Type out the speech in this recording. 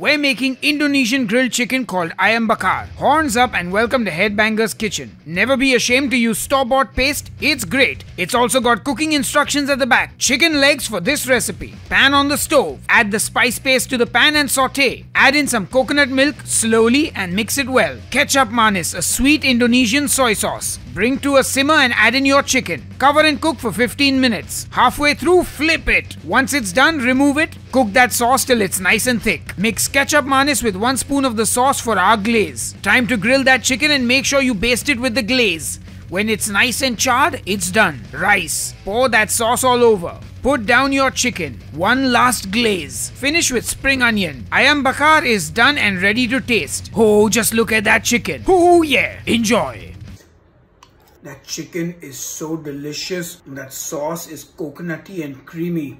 We're making Indonesian grilled chicken called ayam bakar. Horns up and welcome to Headbangers Kitchen. Never be ashamed to use store-bought paste, it's great. It's also got cooking instructions at the back. Chicken legs for this recipe. Pan on the stove. Add the spice paste to the pan and saute. Add in some coconut milk slowly and mix it well. Kecap manis, a sweet Indonesian soy sauce. Bring to a simmer and add in your chicken. Cover and cook for 15 minutes. Halfway through, flip it. Once it's done, remove it. Cook that sauce till it's nice and thick. Mix kecap manis with one spoon of the sauce for our glaze. Time to grill that chicken and make sure you baste it with the glaze. When it's nice and charred, it's done. Rice. Pour that sauce all over. Put down your chicken. One last glaze. Finish with spring onion. Ayam bakar is done and ready to taste. Oh, just look at that chicken. Oh yeah. Enjoy. That chicken is so delicious. That sauce is coconutty and creamy.